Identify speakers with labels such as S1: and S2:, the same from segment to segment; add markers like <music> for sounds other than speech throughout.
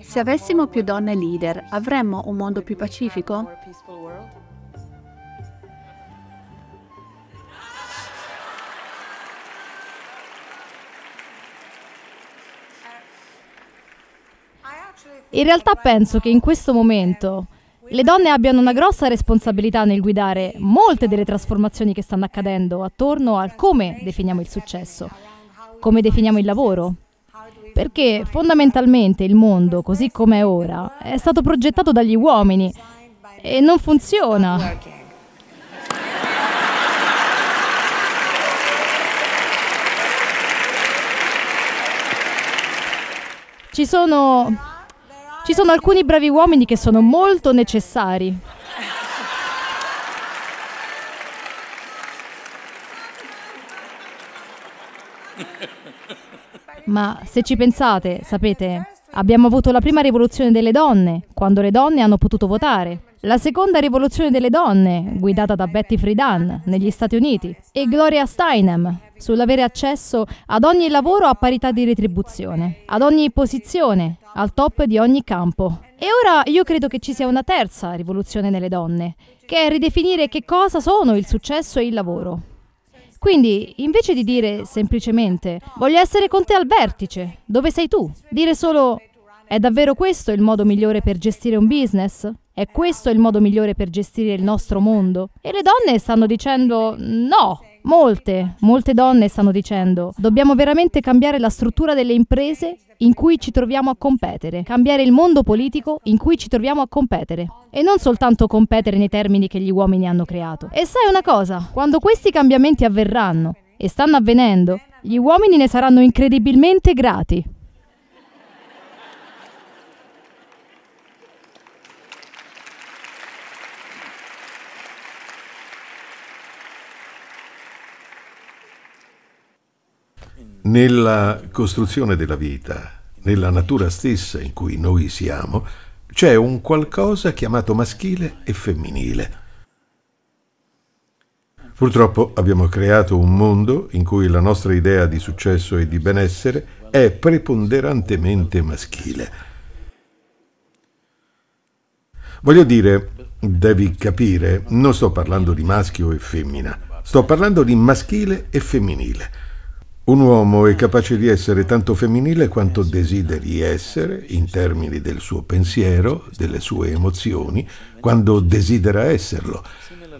S1: Se avessimo più donne leader, avremmo un mondo più pacifico?
S2: In realtà penso che in questo momento le donne abbiano una grossa responsabilità nel guidare molte delle trasformazioni che stanno accadendo attorno al come definiamo il successo, come definiamo il lavoro. Perché fondamentalmente il mondo, così come è ora, è stato progettato dagli uomini e non funziona. Ci sono ci sono alcuni bravi uomini che sono molto necessari. <laughs> Ma se ci pensate, sapete, abbiamo avuto la prima rivoluzione delle donne, quando le donne hanno potuto votare. La seconda rivoluzione delle donne, guidata da Betty Friedan negli Stati Uniti, e Gloria Steinem sull'avere accesso ad ogni lavoro a parità di retribuzione, ad ogni posizione, al top di ogni campo. E ora io credo che ci sia una terza rivoluzione nelle donne, che è ridefinire che cosa sono il successo e il lavoro. Quindi, invece di dire semplicemente voglio essere con te al vertice, dove sei tu? Dire solo è davvero questo il modo migliore per gestire un business? È questo il modo migliore per gestire il nostro mondo? E le donne stanno dicendo no, Molte, molte donne stanno dicendo dobbiamo veramente cambiare la struttura delle imprese in cui ci troviamo a competere, cambiare il mondo politico in cui ci troviamo a competere e non soltanto competere nei termini che gli uomini hanno creato. E sai una cosa, quando questi cambiamenti avverranno e stanno avvenendo, gli uomini ne saranno incredibilmente grati.
S3: Nella costruzione della vita, nella natura stessa in cui noi siamo, c'è un qualcosa chiamato maschile e femminile. Purtroppo abbiamo creato un mondo in cui la nostra idea di successo e di benessere è preponderantemente maschile. Voglio dire, devi capire, non sto parlando di maschio e femmina, sto parlando di maschile e femminile. Un uomo è capace di essere tanto femminile quanto desideri essere, in termini del suo pensiero, delle sue emozioni, quando desidera esserlo.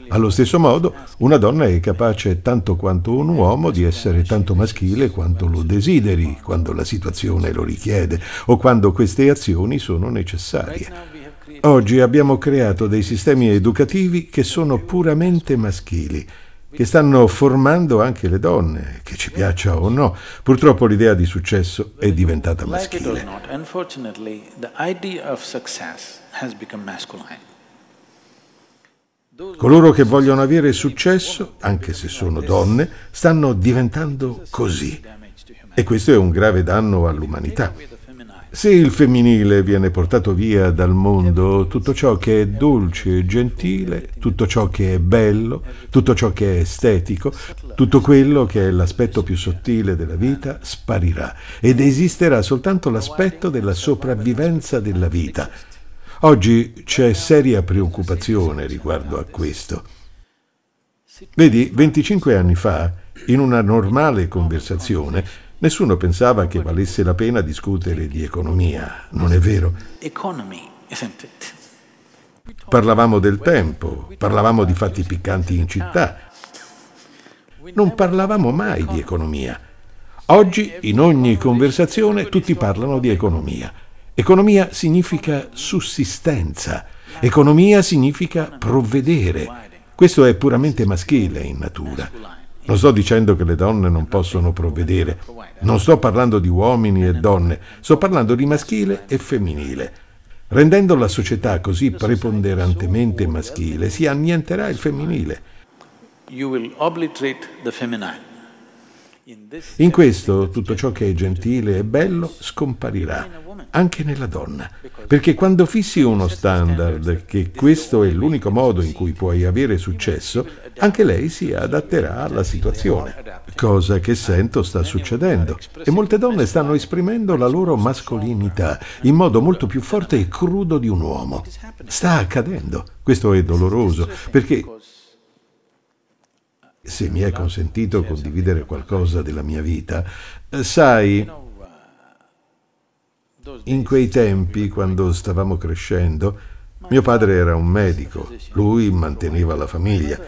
S3: Allo stesso modo, una donna è capace tanto quanto un uomo di essere tanto maschile quanto lo desideri, quando la situazione lo richiede o quando queste azioni sono necessarie. Oggi abbiamo creato dei sistemi educativi che sono puramente maschili che stanno formando anche le donne, che ci piaccia o no. Purtroppo l'idea di successo è diventata maschile. Coloro che vogliono avere successo, anche se sono donne, stanno diventando così. E questo è un grave danno all'umanità. Se il femminile viene portato via dal mondo, tutto ciò che è dolce e gentile, tutto ciò che è bello, tutto ciò che è estetico, tutto quello che è l'aspetto più sottile della vita sparirà ed esisterà soltanto l'aspetto della sopravvivenza della vita. Oggi c'è seria preoccupazione riguardo a questo. Vedi, 25 anni fa, in una normale conversazione, Nessuno pensava che valesse la pena discutere di economia, non è vero? Parlavamo del tempo, parlavamo di fatti piccanti in città. Non parlavamo mai di economia. Oggi, in ogni conversazione, tutti parlano di economia. Economia significa sussistenza. Economia significa provvedere. Questo è puramente maschile in natura. Non sto dicendo che le donne non possono provvedere, non sto parlando di uomini e donne, sto parlando di maschile e femminile. Rendendo la società così preponderantemente maschile, si annienterà il femminile. In questo tutto ciò che è gentile e bello scomparirà. anche nella donna. Perché quando fissi uno standard che questo è l'unico modo in cui puoi avere successo, anche lei si adatterà alla situazione. Cosa che sento sta succedendo. E molte donne stanno esprimendo la loro mascolinità in modo molto più forte e crudo di un uomo. Sta accadendo. Questo è doloroso, perché se mi è consentito condividere qualcosa della mia vita, sai, in quei tempi, quando stavamo crescendo, mio padre era un medico, lui manteneva la famiglia.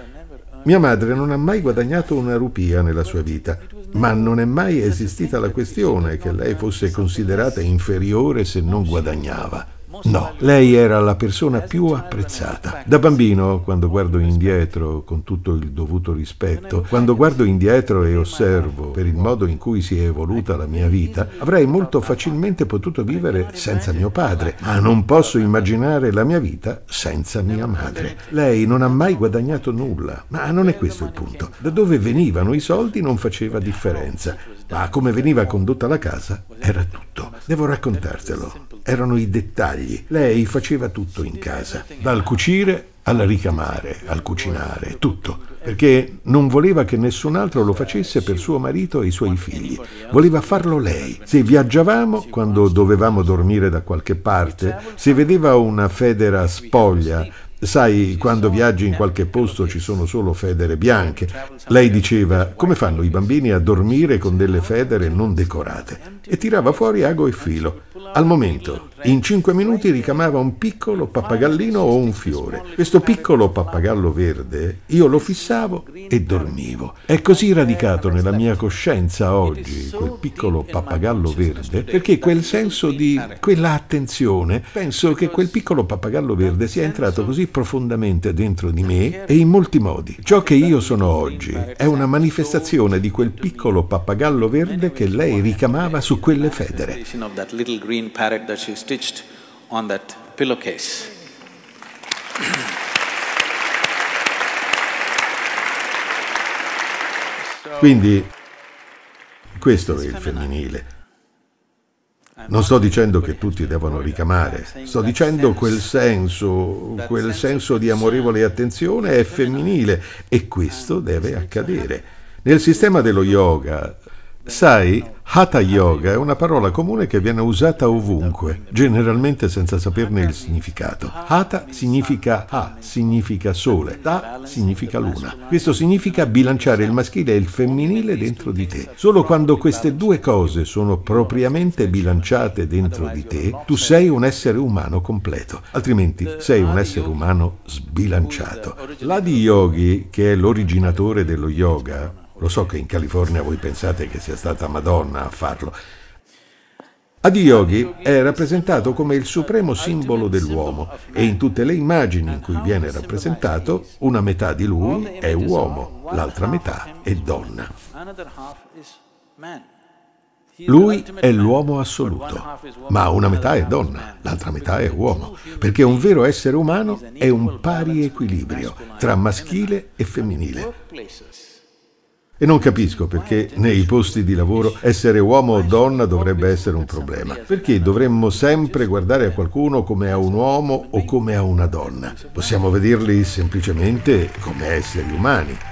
S3: Mia madre non ha mai guadagnato una rupia nella sua vita, ma non è mai esistita la questione che lei fosse considerata inferiore se non guadagnava. No, lei era la persona più apprezzata. Da bambino, quando guardo indietro, con tutto il dovuto rispetto, quando guardo indietro e osservo per il modo in cui si è evoluta la mia vita, avrei molto facilmente potuto vivere senza mio padre, ma non posso immaginare la mia vita senza mia madre. Lei non ha mai guadagnato nulla, ma non è questo il punto. Da dove venivano i soldi non faceva differenza, ma come veniva condotta la casa era tutto. Devo raccontartelo erano i dettagli. Lei faceva tutto in casa, dal cucire al ricamare, al cucinare, tutto, perché non voleva che nessun altro lo facesse per suo marito e i suoi figli. Voleva farlo lei. Se viaggiavamo, quando dovevamo dormire da qualche parte, se vedeva una federa spoglia, Sai, quando viaggi in qualche posto ci sono solo federe bianche. Lei diceva, come fanno i bambini a dormire con delle federe non decorate? E tirava fuori ago e filo. Al momento, in cinque minuti ricamava un piccolo pappagallino o un fiore. Questo piccolo pappagallo verde io lo fissavo e dormivo. È così radicato nella mia coscienza oggi quel piccolo pappagallo verde perché quel senso di quella attenzione, penso che quel piccolo pappagallo verde sia entrato così profondamente dentro di me e in molti modi. Ciò che io sono oggi è una manifestazione di quel piccolo pappagallo verde che lei ricamava su quelle federe. Quindi questo è il femminile. Non sto dicendo che tutti devono ricamare, sto dicendo quel senso, quel senso di amorevole attenzione è femminile e questo deve accadere. Nel sistema dello yoga, sai, Hatha Yoga è una parola comune che viene usata ovunque, generalmente senza saperne il significato. Hatha significa Ha, significa sole, Ta significa luna. Questo significa bilanciare il maschile e il femminile dentro di te. Solo quando queste due cose sono propriamente bilanciate dentro di te, tu sei un essere umano completo, altrimenti sei un essere umano sbilanciato. L'Adi Yogi, che è l'originatore dello yoga, lo so che in California voi pensate che sia stata Madonna a farlo. Adiyogi è rappresentato come il supremo simbolo dell'uomo e in tutte le immagini in cui viene rappresentato una metà di lui è uomo, l'altra metà è donna. Lui è l'uomo assoluto, ma una metà è donna, l'altra metà è uomo, perché un vero essere umano è un pari equilibrio tra maschile e femminile. E non capisco perché nei posti di lavoro essere uomo o donna dovrebbe essere un problema. Perché dovremmo sempre guardare a qualcuno come a un uomo o come a una donna? Possiamo vederli semplicemente come esseri umani.